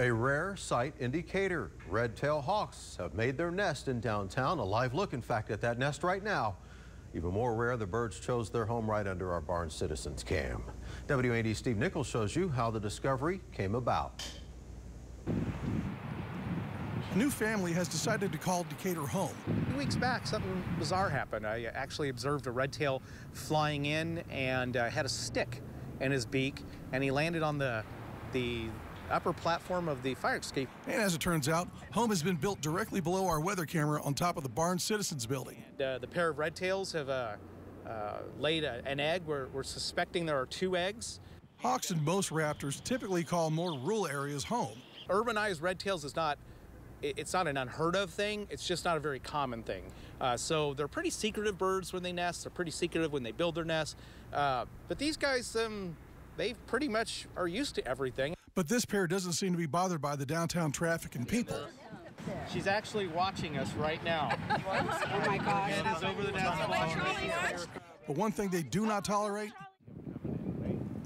A rare sight in Decatur. Red-tailed hawks have made their nest in downtown. A live look, in fact, at that nest right now. Even more rare, the birds chose their home right under our Barn Citizens cam. WAND Steve Nichols shows you how the discovery came about. A new family has decided to call Decatur home. Two weeks back, something bizarre happened. I actually observed a red tail flying in and uh, had a stick in his beak, and he landed on the the upper platform of the fire escape. And as it turns out, home has been built directly below our weather camera on top of the Barn Citizens building. And, uh, the pair of red tails have uh, uh, laid a, an egg. We're, we're suspecting there are two eggs. Hawks and most raptors typically call more rural areas home. Urbanized red tails is not it's not an unheard of thing. It's just not a very common thing. Uh, so they're pretty secretive birds when they nest. They're pretty secretive when they build their nest. Uh, but these guys, um, they pretty much are used to everything. But this pair doesn't seem to be bothered by the downtown traffic and people. She's actually watching us right now. oh my gosh. Head is over the nest. But one thing they do not tolerate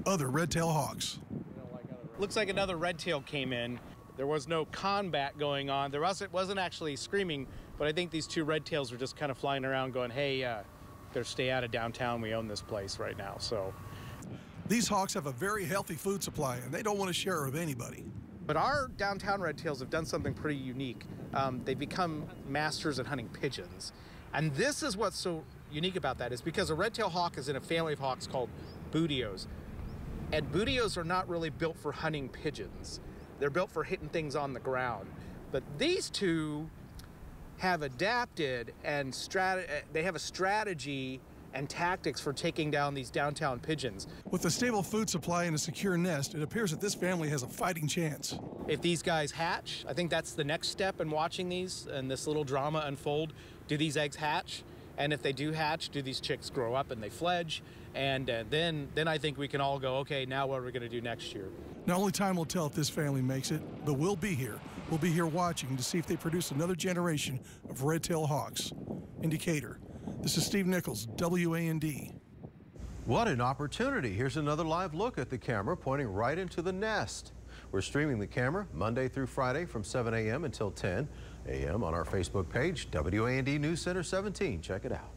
other red-tailed hawks. Looks like another red tail came in. There was no combat going on. There wasn't, wasn't actually screaming, but I think these two red tails were just kind of flying around going, hey, uh, better stay out of downtown. We own this place right now. So these hawks have a very healthy food supply and they don't want to share it with anybody. But our downtown red tails have done something pretty unique. Um, they've become masters at hunting pigeons. And this is what's so unique about that is because a red-tailed hawk is in a family of hawks called buteos. And buteos are not really built for hunting pigeons. They're built for hitting things on the ground. But these two have adapted and strat- they have a strategy and tactics for taking down these downtown pigeons. With a stable food supply and a secure nest, it appears that this family has a fighting chance. If these guys hatch, I think that's the next step in watching these and this little drama unfold. Do these eggs hatch? And if they do hatch, do these chicks grow up and they fledge? And uh, then, then I think we can all go, okay, now what are we going to do next year? Not only time will tell if this family makes it, but we'll be here. We'll be here watching to see if they produce another generation of red-tailed hawks. In Decatur, this is Steve Nichols, WAND. What an opportunity. Here's another live look at the camera pointing right into the nest. We're streaming the camera Monday through Friday from 7 a.m. until 10 a.m. on our Facebook page, WAND News Center 17. Check it out.